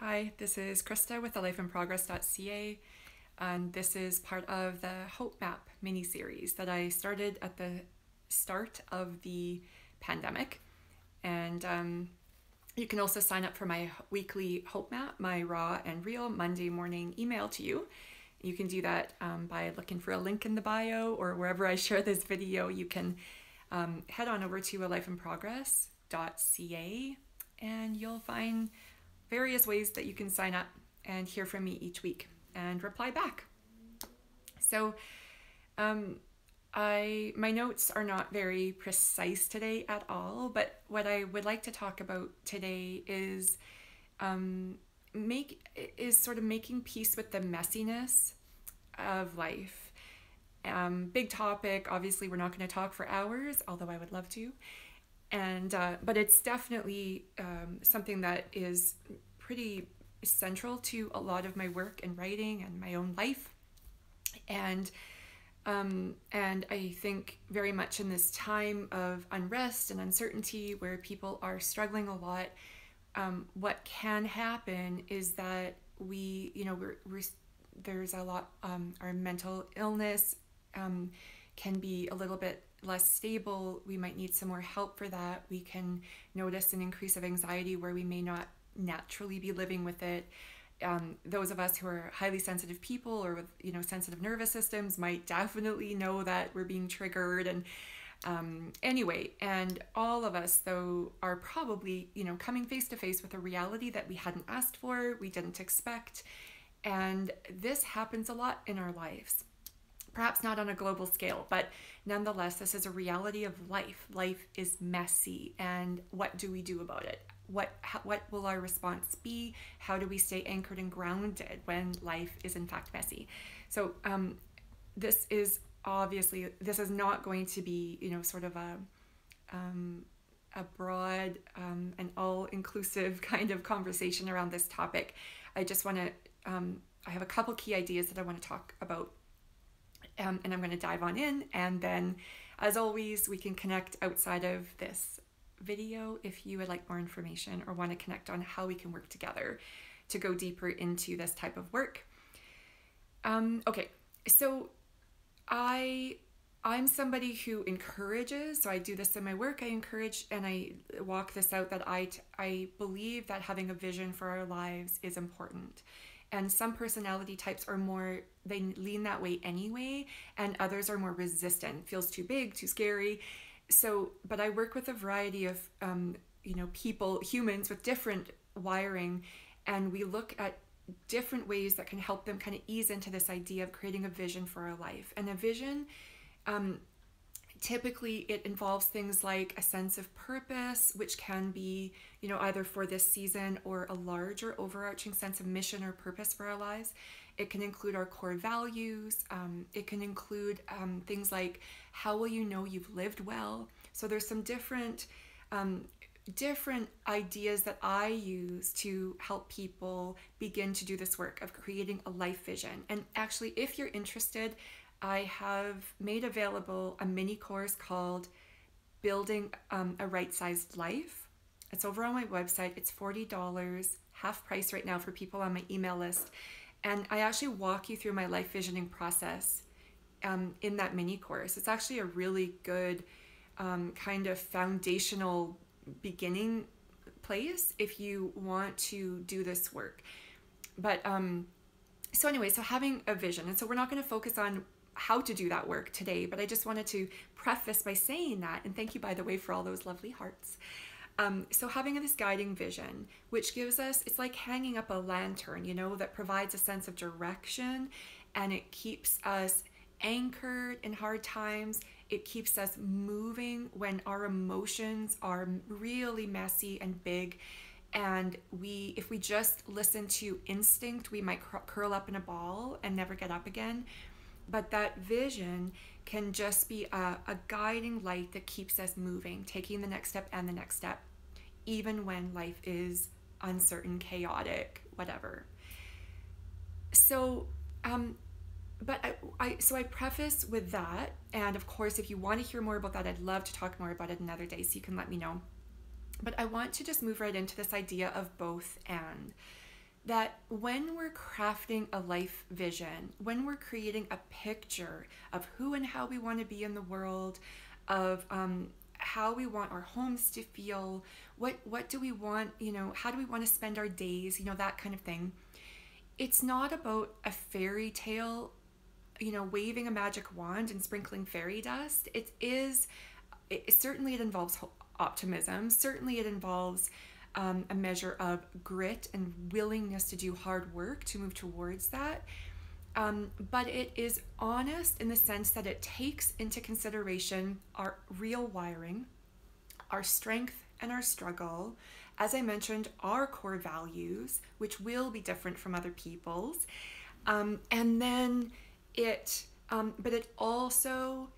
Hi, this is Krista with thelifeinprogress.ca, and this is part of the Hope Map mini series that I started at the start of the pandemic. And um, you can also sign up for my weekly Hope Map, my raw and real Monday morning email to you. You can do that um, by looking for a link in the bio or wherever I share this video. You can um, head on over to a lifeinprogress.ca and you'll find various ways that you can sign up and hear from me each week and reply back. So, um, I my notes are not very precise today at all, but what I would like to talk about today is um, make is sort of making peace with the messiness of life. Um, big topic. Obviously, we're not going to talk for hours, although I would love to and uh, but it's definitely um, something that is pretty central to a lot of my work and writing and my own life. And um, and I think very much in this time of unrest and uncertainty where people are struggling a lot, um, what can happen is that we, you know, we're, we're there's a lot, um, our mental illness um, can be a little bit less stable, we might need some more help for that. We can notice an increase of anxiety where we may not naturally be living with it. Um, those of us who are highly sensitive people or with you know sensitive nervous systems might definitely know that we're being triggered and um, anyway and all of us though are probably you know coming face to face with a reality that we hadn't asked for we didn't expect and this happens a lot in our lives perhaps not on a global scale, but nonetheless, this is a reality of life. Life is messy, and what do we do about it? What what will our response be? How do we stay anchored and grounded when life is in fact messy? So um, this is obviously this is not going to be you know sort of a um, a broad um, and all inclusive kind of conversation around this topic. I just want to um, I have a couple key ideas that I want to talk about um, and I'm going to dive on in. And then, as always, we can connect outside of this video if you would like more information or want to connect on how we can work together to go deeper into this type of work. Um, okay, so I I'm somebody who encourages, so I do this in my work. I encourage and I walk this out that I I believe that having a vision for our lives is important and some personality types are more they lean that way anyway and others are more resistant. Feels too big too scary. So but i work with a variety of um, you know people humans with different wiring and we look at different ways that can help them kind of ease into this idea of creating a vision for our life. And a vision um, typically it involves things like a sense of purpose which can be you know either for this season or a larger overarching sense of mission or purpose for our lives. It can include our core values um, it can include um, things like how will you know you've lived well? So there's some different um, different ideas that i use to help people begin to do this work of creating a life vision. And actually if you're interested I have made available a mini course called Building um, a Right Sized Life. It's over on my website. It's $40, half price right now for people on my email list. And I actually walk you through my life visioning process um, in that mini course. It's actually a really good um, kind of foundational beginning place if you want to do this work. But um, so, anyway, so having a vision. And so, we're not going to focus on how to do that work today, but I just wanted to preface by saying that. And thank you, by the way, for all those lovely hearts. Um, so, having this guiding vision, which gives us, it's like hanging up a lantern, you know, that provides a sense of direction and it keeps us anchored in hard times. It keeps us moving when our emotions are really messy and big. And we, if we just listen to instinct, we might curl up in a ball and never get up again but that vision can just be a, a guiding light that keeps us moving, taking the next step and the next step, even when life is uncertain, chaotic, whatever. So, um, but I, I, so I preface with that, and of course, if you want to hear more about that, I'd love to talk more about it another day, so you can let me know. But I want to just move right into this idea of both and. That when we're crafting a life vision, when we're creating a picture of who and how we want to be in the world, of um, how we want our homes to feel, what what do we want, you know, how do we want to spend our days, you know, that kind of thing. It's not about a fairy tale, you know, waving a magic wand and sprinkling fairy dust. It is it, certainly it involves optimism. Certainly it involves um, a measure of grit and willingness to do hard work to move towards that. Um, but it is honest in the sense that it takes into consideration our real wiring, our strength and our struggle. As I mentioned, our core values, which will be different from other people's. Um, and then it, um, but it also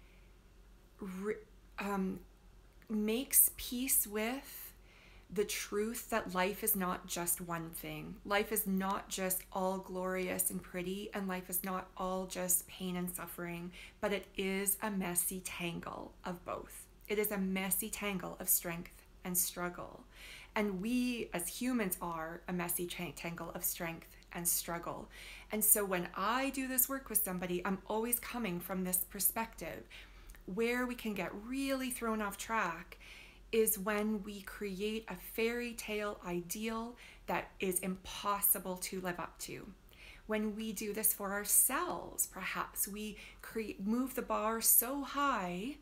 um, makes peace with the truth that life is not just one thing. Life is not just all glorious and pretty, and life is not all just pain and suffering, but it is a messy tangle of both. It is a messy tangle of strength and struggle. And we as humans are a messy tangle of strength and struggle. And so when I do this work with somebody, I'm always coming from this perspective where we can get really thrown off track is when we create a fairy tale ideal that is impossible to live up to. When we do this for ourselves, perhaps we create move the bar so high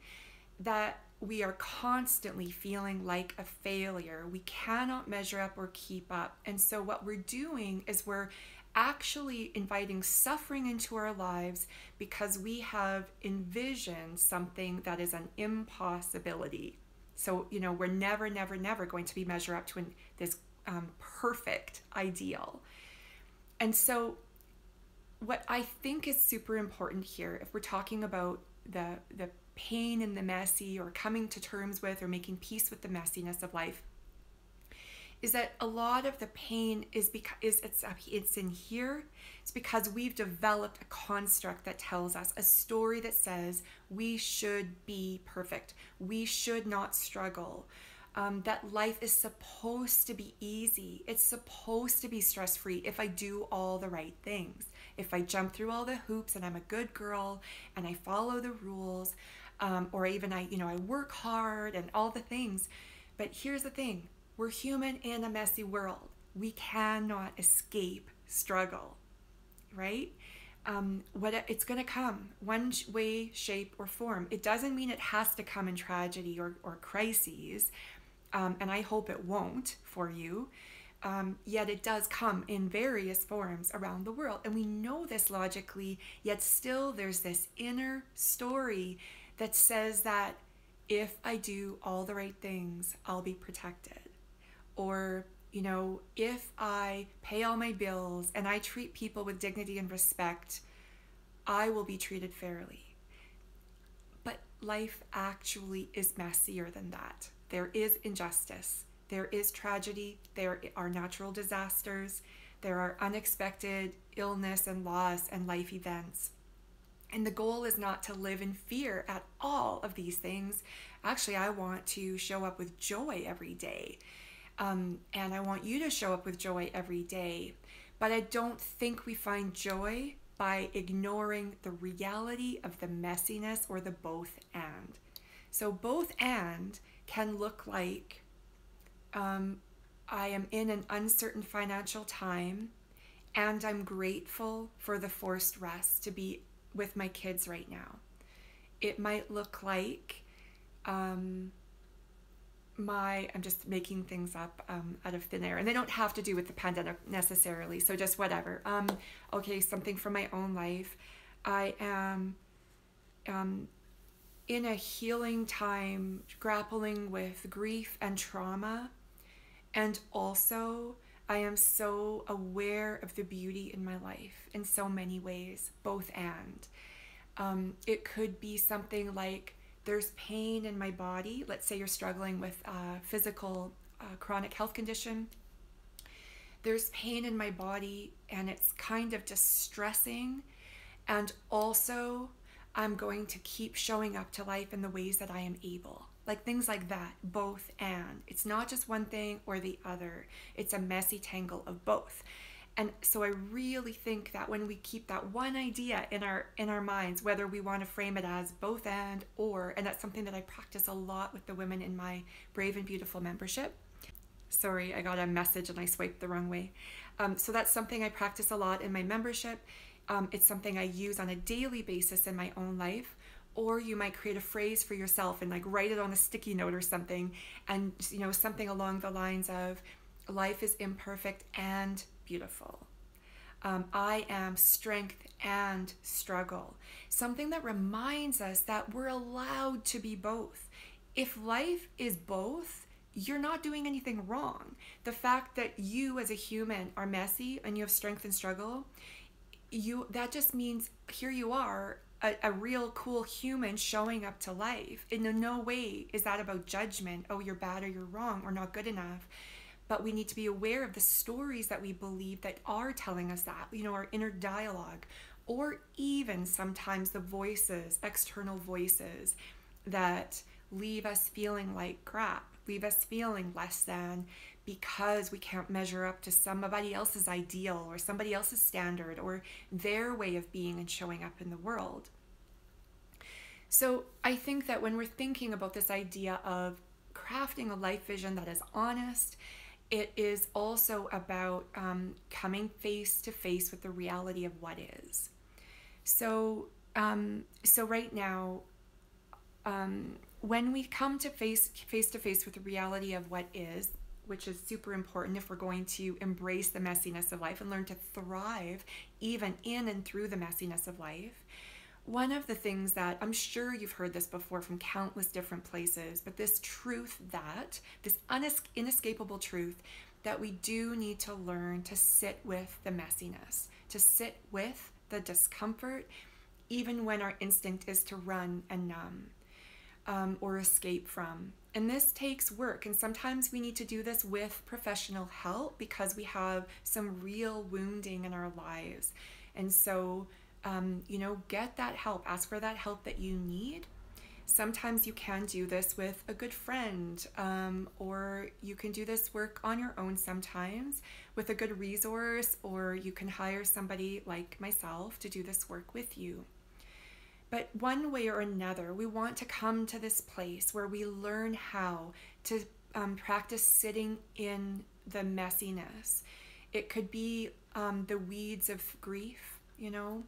that we are constantly feeling like a failure. We cannot measure up or keep up. And so what we're doing is we're actually inviting suffering into our lives because we have envisioned something that is an impossibility. So, you know, we're never, never, never going to be measure up to an, this um, perfect ideal. And so, what I think is super important here, if we're talking about the the pain and the messy, or coming to terms with, or making peace with the messiness of life, is that a lot of the pain is because is it's it's in here. It's because we've developed a construct that tells us a story that says we should be perfect, we should not struggle. Um, that life is supposed to be easy. It's supposed to be stress free if I do all the right things. If I jump through all the hoops and I'm a good girl and I follow the rules, um, or even I, you know, I work hard and all the things. But here's the thing we're human in a messy world. We cannot escape struggle, right? Um, what it's going to come one way, shape, or form. It doesn't mean it has to come in tragedy or, or crises, um, and I hope it won't for you. Um, yet it does come in various forms around the world. And we know this logically, yet still there's this inner story that says that if I do all the right things, I'll be protected or you know, if I pay all my bills and I treat people with dignity and respect, I will be treated fairly. But life actually is messier than that. There is injustice, there is tragedy, there are natural disasters, there are unexpected illness and loss and life events. And the goal is not to live in fear at all of these things. Actually, I want to show up with joy every day um, and I want you to show up with joy every day. But I don't think we find joy by ignoring the reality of the messiness or the both and. So, both and can look like um, I am in an uncertain financial time and I'm grateful for the forced rest to be with my kids right now. It might look like um, my i'm just making things up um, out of thin air. And they don't have to do with the pandemic necessarily so just whatever. Um, okay something from my own life. I am um, in a healing time grappling with grief and trauma. And also i am so aware of the beauty in my life in so many ways both and. Um, it could be something like there's pain in my body, let's say you're struggling with a physical uh, chronic health condition, there's pain in my body and it's kind of distressing. And also, I'm going to keep showing up to life in the ways that I am able. Like things like that, both and. It's not just one thing or the other, it's a messy tangle of both. And so I really think that when we keep that one idea in our in our minds, whether we want to frame it as both and or, and that's something that I practice a lot with the women in my Brave and Beautiful membership. Sorry, I got a message and I swiped the wrong way. Um, so that's something I practice a lot in my membership. Um, it's something I use on a daily basis in my own life. Or you might create a phrase for yourself and like write it on a sticky note or something, and you know something along the lines of, "Life is imperfect and beautiful." Um, I am strength and struggle. Something that reminds us that we're allowed to be both. If life is both, you're not doing anything wrong. The fact that you as a human are messy and you have strength and struggle, you that just means here you are a, a, real cool human showing up to life. In no way is that about judgment. Oh, you're bad or you're wrong or not good enough. But we need to be aware of the stories that we believe that are telling us that, you know, our inner dialogue, or even sometimes the voices, external voices that leave us feeling like crap leave us feeling less than because we can't measure up to somebody else's ideal or somebody else's standard or their way of being and showing up in the world. So I think that when we're thinking about this idea of crafting a life vision that is honest, it is also about um, coming face to face with the reality of what is. So, um, so right now, um, when we come to face face to face with the reality of what is which is super important if we're going to embrace the messiness of life and learn to thrive even in and through the messiness of life one of the things that I'm sure you've heard this before from countless different places, but this truth that, this inescapable truth, that we do need to learn to sit with the messiness, to sit with the discomfort, even when our instinct is to run and numb um, or escape from. And this takes work, and sometimes we need to do this with professional help because we have some real wounding in our lives. And so, um, you know, get that help, ask for that help that you need. Sometimes you can do this with a good friend, um, or you can do this work on your own sometimes with a good resource, or you can hire somebody like myself to do this work with you. But one way or another, we want to come to this place where we learn how to um, practice sitting in the messiness. It could be um, the weeds of grief, you know.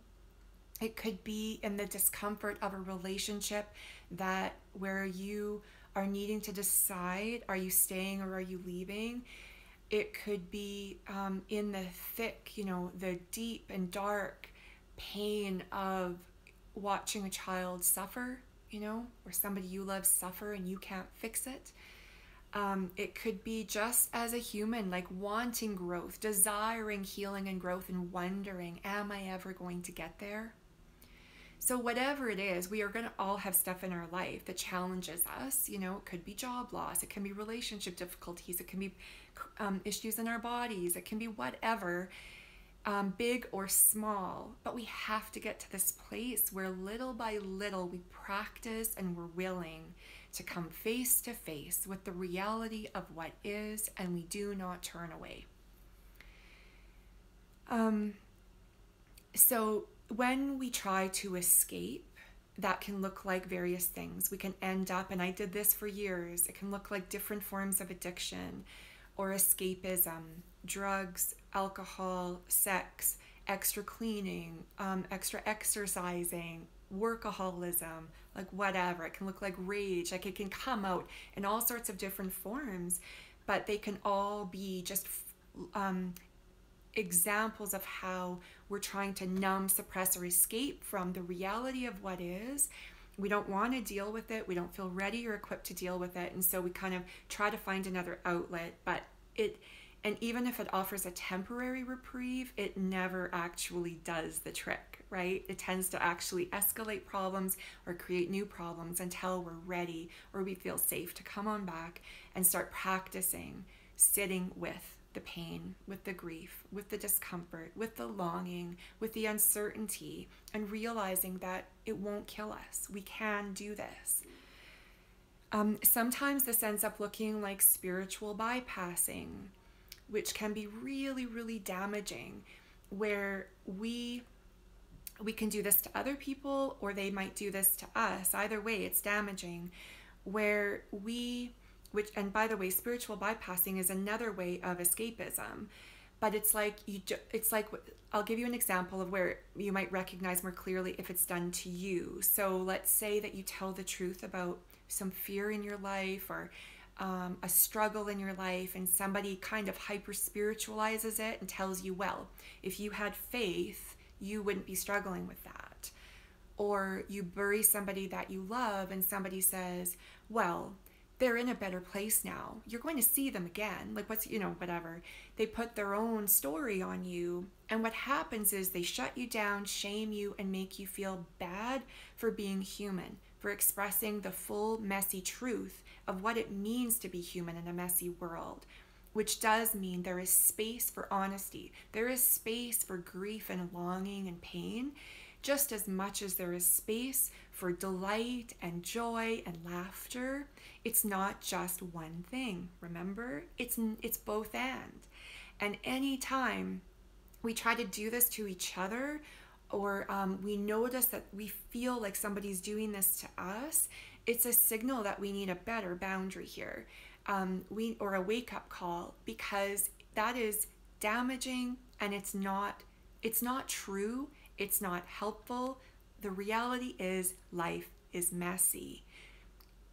It could be in the discomfort of a relationship that where you are needing to decide are you staying or are you leaving. It could be um, in the thick, you know, the deep and dark pain of watching a child suffer, you know, or somebody you love suffer and you can't fix it. Um, it could be just as a human, like wanting growth, desiring healing and growth, and wondering, am I ever going to get there? So, whatever it is, we are going to all have stuff in our life that challenges us. You know, it could be job loss, it can be relationship difficulties, it can be um, issues in our bodies, it can be whatever um, big or small, but we have to get to this place where little by little we practice and we're willing to come face to face with the reality of what is and we do not turn away. Um, so when we try to escape, that can look like various things. We can end up, and I did this for years, it can look like different forms of addiction or escapism, drugs, alcohol, sex, extra cleaning, um, extra exercising, workaholism, like whatever. It can look like rage, like it can come out in all sorts of different forms, but they can all be just um, examples of how we're trying to numb, suppress, or escape from the reality of what is. We don't want to deal with it. We don't feel ready or equipped to deal with it. And so we kind of try to find another outlet, but it and even if it offers a temporary reprieve, it never actually does the trick, right? It tends to actually escalate problems or create new problems until we're ready or we feel safe to come on back and start practicing sitting with the pain, with the grief, with the discomfort, with the longing, with the uncertainty, and realizing that it won't kill us. We can do this. Um, sometimes this ends up looking like spiritual bypassing which can be really, really damaging, where we we can do this to other people or they might do this to us. Either way, it's damaging. Where we, which, and by the way, spiritual bypassing is another way of escapism. But it's like you, it's like I'll give you an example of where you might recognize more clearly if it's done to you. So let's say that you tell the truth about some fear in your life or um, a struggle in your life, and somebody kind of hyper spiritualizes it and tells you, well, if you had faith, you wouldn't be struggling with that. Or you bury somebody that you love, and somebody says, well, they're in a better place now. You're going to see them again. Like, what's, you know, whatever. They put their own story on you. And what happens is they shut you down, shame you, and make you feel bad for being human, for expressing the full, messy truth of what it means to be human in a messy world. Which does mean there is space for honesty. There is space for grief and longing and pain, just as much as there is space for delight and joy and laughter. It's not just one thing, remember? It's, it's both and. And anytime we try to do this to each other, or um, we notice that we feel like somebody's doing this to us, it's a signal that we need a better boundary here. Um, we or a wake up call because that is damaging and it's not it's not true it's not helpful. The reality is life is messy.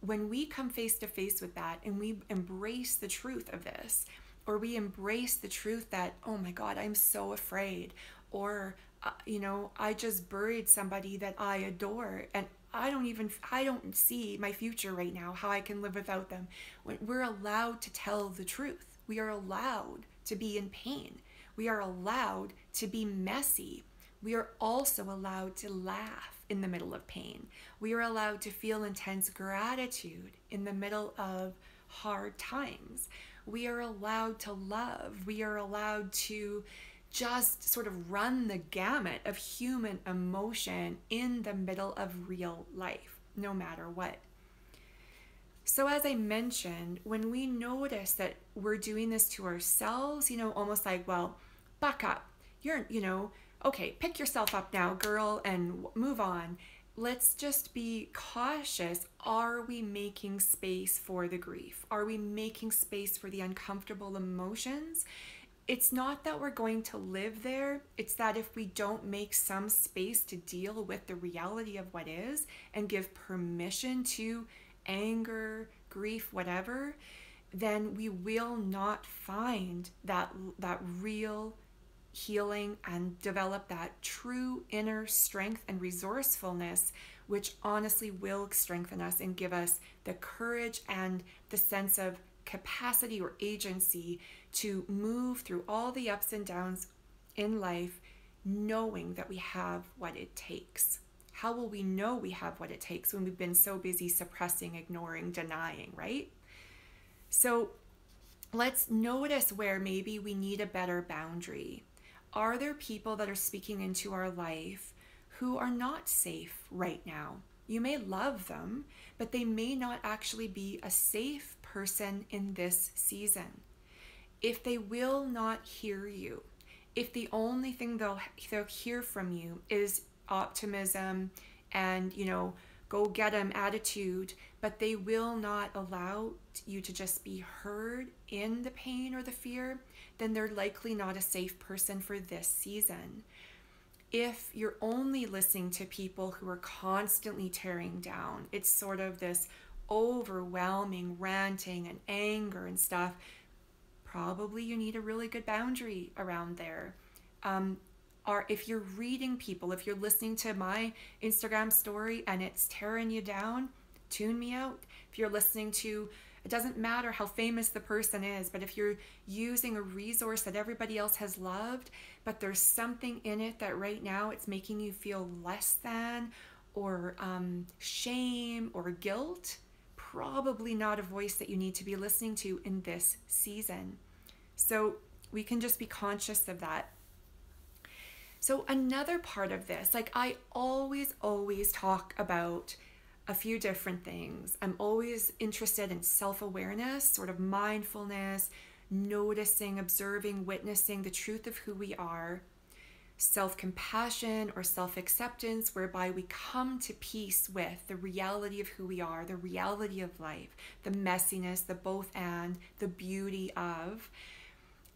When we come face to face with that and we embrace the truth of this or we embrace the truth that oh my god i'm so afraid or uh, you know i just buried somebody that i adore and i don't even i don't see my future right now how i can live without them. We're allowed to tell the truth. We are allowed to be in pain. We are allowed to be messy we are also allowed to laugh in the middle of pain. We are allowed to feel intense gratitude in the middle of hard times. We are allowed to love. We are allowed to just sort of run the gamut of human emotion in the middle of real life, no matter what. So, as I mentioned, when we notice that we're doing this to ourselves, you know, almost like, well, buck up. You're, you know, okay, pick yourself up now, girl, and move on. Let's just be cautious. Are we making space for the grief? Are we making space for the uncomfortable emotions? It's not that we're going to live there, it's that if we don't make some space to deal with the reality of what is and give permission to anger, grief, whatever, then we will not find that that real healing and develop that true inner strength and resourcefulness, which honestly will strengthen us and give us the courage and the sense of capacity or agency to move through all the ups and downs in life, knowing that we have what it takes. How will we know we have what it takes when we've been so busy suppressing, ignoring, denying, right? So let's notice where maybe we need a better boundary are there people that are speaking into our life who are not safe right now? You may love them, but they may not actually be a safe person in this season. If they will not hear you, if the only thing they'll, they'll hear from you is optimism and, you know, go get them attitude, but they will not allow you to just be heard in the pain or the fear, then they're likely not a safe person for this season. If you're only listening to people who are constantly tearing down, it's sort of this overwhelming ranting and anger and stuff, probably you need a really good boundary around there. Um, or if you're reading people, if you're listening to my Instagram story and it's tearing you down, tune me out. If you're listening to it doesn't matter how famous the person is, but if you're using a resource that everybody else has loved, but there's something in it that right now it's making you feel less than or um, shame or guilt, probably not a voice that you need to be listening to in this season. So we can just be conscious of that. So, another part of this, like I always, always talk about a few different things. I'm always interested in self awareness, sort of mindfulness, noticing, observing, witnessing the truth of who we are, self compassion or self acceptance, whereby we come to peace with the reality of who we are, the reality of life, the messiness, the both and, the beauty of.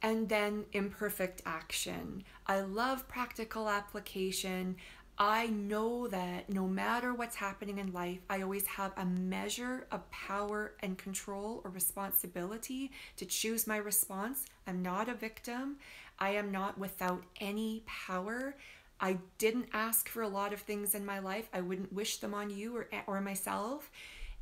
And then imperfect action. I love practical application. I know that no matter what's happening in life, I always have a measure of power and control or responsibility to choose my response. I'm not a victim. I am not without any power. I didn't ask for a lot of things in my life. I wouldn't wish them on you or, or myself.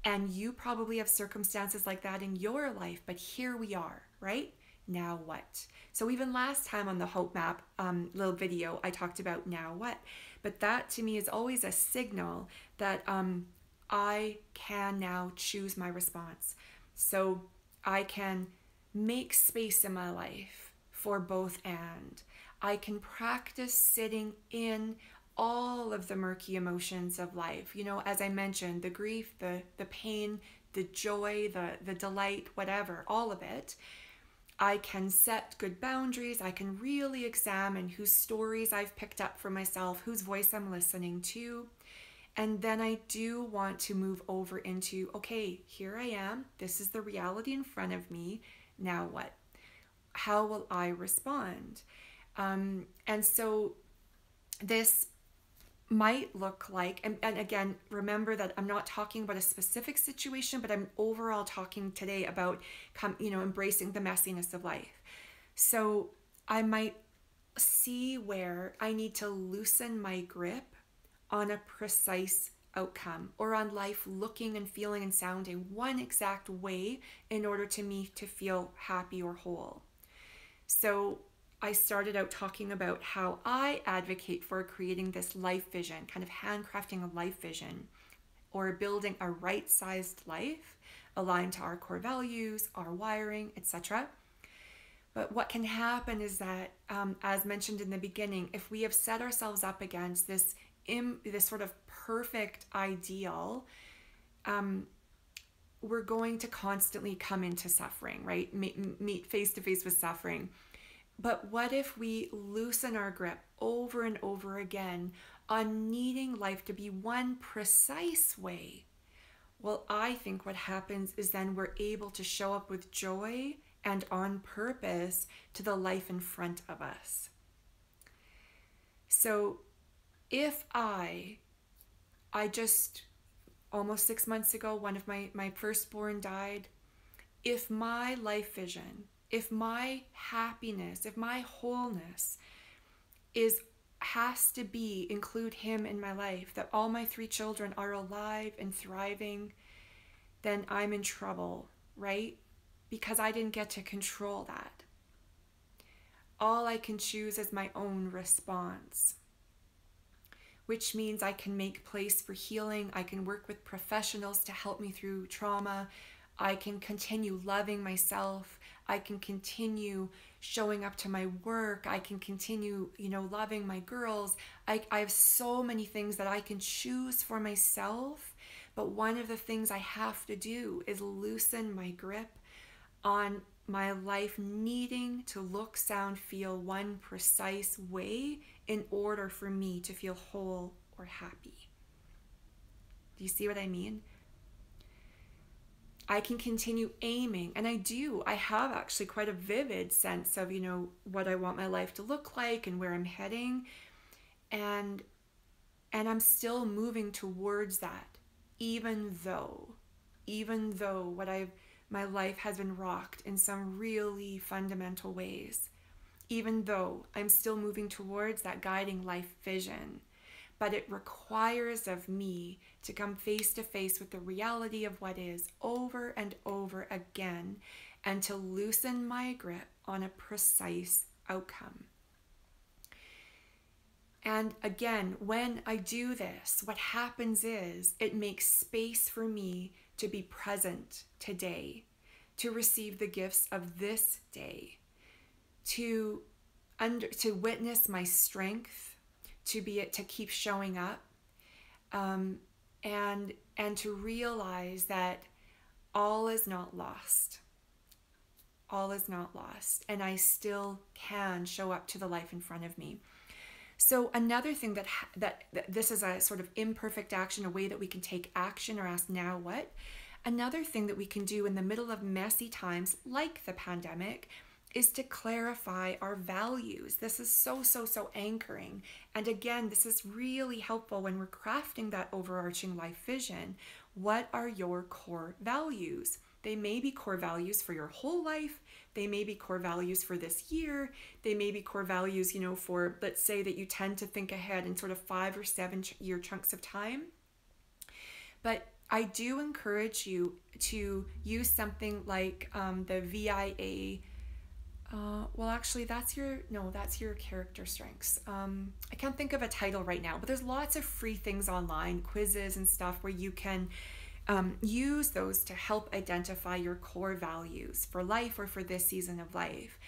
And you probably have circumstances like that in your life, but here we are, right? Now what? So, even last time on the Hope Map um, little video, I talked about now what. But that to me is always a signal that um, I can now choose my response. So I can make space in my life for both and. I can practice sitting in all of the murky emotions of life. You know, as I mentioned, the grief, the the pain, the joy, the the delight, whatever, all of it. I can set good boundaries. I can really examine whose stories I've picked up for myself, whose voice I'm listening to. And then I do want to move over into okay, here I am. This is the reality in front of me. Now what? How will I respond? Um, and so this might look like and, and again remember that i'm not talking about a specific situation but i'm overall talking today about come you know embracing the messiness of life. So i might see where i need to loosen my grip on a precise outcome or on life looking and feeling and sounding one exact way in order to me to feel happy or whole. So I started out talking about how I advocate for creating this life vision, kind of handcrafting a life vision or building a right sized life aligned to our core values, our wiring, etc. But what can happen is that, um, as mentioned in the beginning, if we have set ourselves up against this, this sort of perfect ideal, um, we're going to constantly come into suffering, right? Meet face to face with suffering but what if we loosen our grip over and over again on needing life to be one precise way? Well, I think what happens is then we're able to show up with joy and on purpose to the life in front of us. So if I, I just almost six months ago, one of my, my firstborn died. If my life vision if my happiness, if my wholeness is has to be include him in my life, that all my three children are alive and thriving, then I'm in trouble, right? Because I didn't get to control that. All I can choose is my own response, which means I can make place for healing. I can work with professionals to help me through trauma. I can continue loving myself. I can continue showing up to my work. I can continue, you know, loving my girls. I, I have so many things that I can choose for myself. But one of the things I have to do is loosen my grip on my life needing to look, sound, feel one precise way in order for me to feel whole or happy. Do you see what I mean? I can continue aiming. And I do. I have actually quite a vivid sense of, you know, what I want my life to look like and where I'm heading. And and I'm still moving towards that even though even though what I've my life has been rocked in some really fundamental ways. Even though I'm still moving towards that guiding life vision but it requires of me to come face to face with the reality of what is over and over again and to loosen my grip on a precise outcome. And again, when I do this, what happens is it makes space for me to be present today, to receive the gifts of this day, to under to witness my strength, to be it to keep showing up um, and and to realize that all is not lost all is not lost, and I still can show up to the life in front of me. So another thing that that, that this is a sort of imperfect action, a way that we can take action or ask now what. Another thing that we can do in the middle of messy times like the pandemic is to clarify our values. This is so, so, so anchoring. And again, this is really helpful when we're crafting that overarching life vision. What are your core values? They may be core values for your whole life. They may be core values for this year. They may be core values, you know, for let's say that you tend to think ahead in sort of five or seven year chunks of time. But I do encourage you to use something like um, the VIA uh, well, actually, that's your no, that's your character strengths. Um, I can't think of a title right now, but there's lots of free things online, quizzes and stuff where you can um, use those to help identify your core values for life or for this season of life.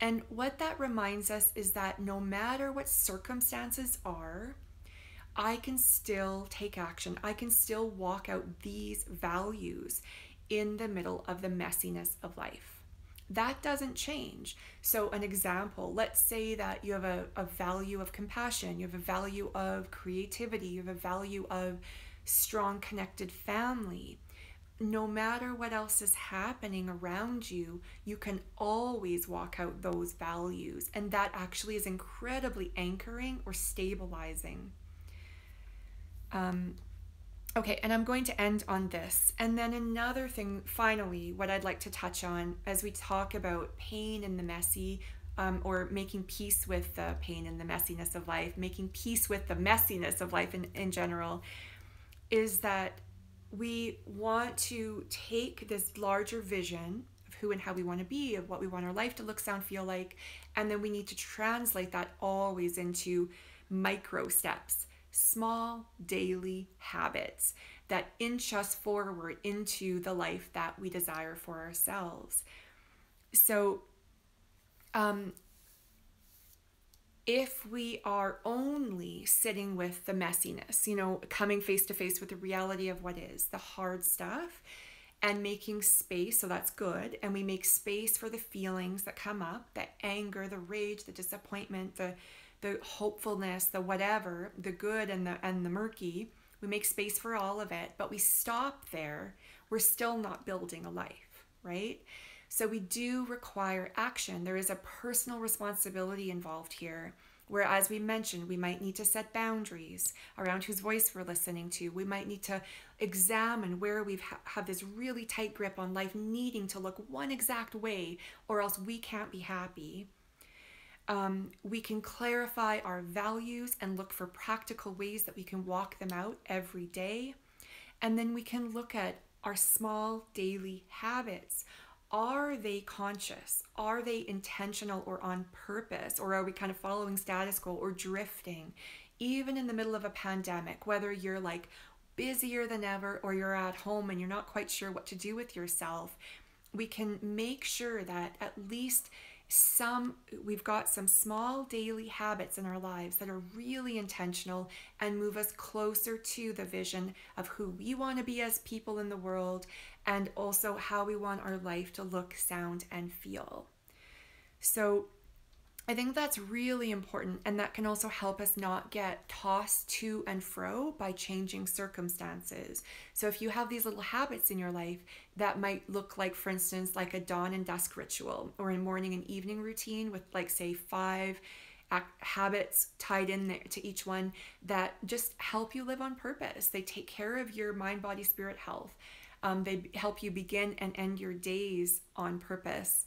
And what that reminds us is that no matter what circumstances are, I can still take action. I can still walk out these values in the middle of the messiness of life that doesn't change. So, an example, let's say that you have a, a value of compassion, you have a value of creativity, you have a value of strong, connected family. No matter what else is happening around you, you can always walk out those values. And that actually is incredibly anchoring or stabilizing. Um, Okay, and I'm going to end on this. And then another thing, finally, what I'd like to touch on as we talk about pain and the messy, um, or making peace with the pain and the messiness of life, making peace with the messiness of life in, in general, is that we want to take this larger vision of who and how we want to be, of what we want our life to look, sound, feel like, and then we need to translate that always into micro steps small daily habits that inch us forward into the life that we desire for ourselves. So, um, if we are only sitting with the messiness, you know, coming face to face with the reality of what is the hard stuff and making space, so that's good, and we make space for the feelings that come up the anger, the rage, the disappointment, the the hopefulness, the whatever, the good and the and the murky. We make space for all of it, but we stop there. We're still not building a life, right? So we do require action. There is a personal responsibility involved here. Where, as we mentioned, we might need to set boundaries around whose voice we're listening to. We might need to examine where we've ha- have this really tight grip on life, needing to look one exact way, or else we can't be happy. Um, we can clarify our values and look for practical ways that we can walk them out every day. And then we can look at our small daily habits. Are they conscious? Are they intentional or on purpose? Or are we kind of following status quo or drifting? Even in the middle of a pandemic, whether you're like busier than ever or you're at home and you're not quite sure what to do with yourself, we can make sure that at least some we've got some small daily habits in our lives that are really intentional and move us closer to the vision of who we want to be as people in the world and also how we want our life to look sound and feel. So I think that's really important, and that can also help us not get tossed to and fro by changing circumstances. So, if you have these little habits in your life that might look like, for instance, like a dawn and dusk ritual or a morning and evening routine with, like, say, five habits tied in there to each one that just help you live on purpose. They take care of your mind, body, spirit health. Um, they help you begin and end your days on purpose.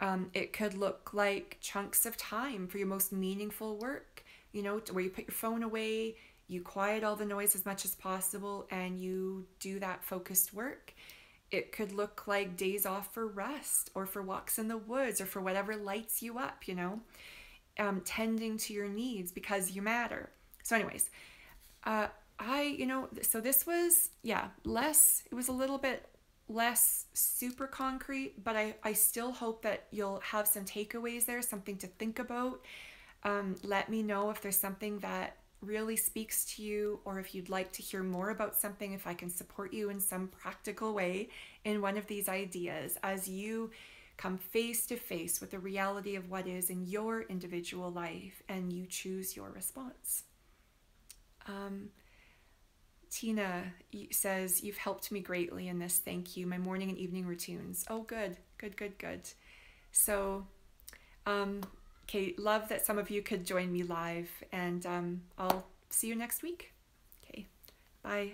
Um, it could look like chunks of time for your most meaningful work, you know, where you put your phone away, you quiet all the noise as much as possible, and you do that focused work. It could look like days off for rest or for walks in the woods or for whatever lights you up, you know, um, tending to your needs because you matter. So, anyways, uh, I, you know, so this was, yeah, less, it was a little bit less super concrete, but I, I still hope that you'll have some takeaways there, something to think about. Um, let me know if there's something that really speaks to you, or if you'd like to hear more about something, if I can support you in some practical way in one of these ideas as you come face to face with the reality of what is in your individual life and you choose your response. Um, Tina says, You've helped me greatly in this. Thank you. My morning and evening routines. Oh, good, good, good, good. So, um, okay, love that some of you could join me live, and um, I'll see you next week. Okay, bye.